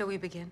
Shall we begin?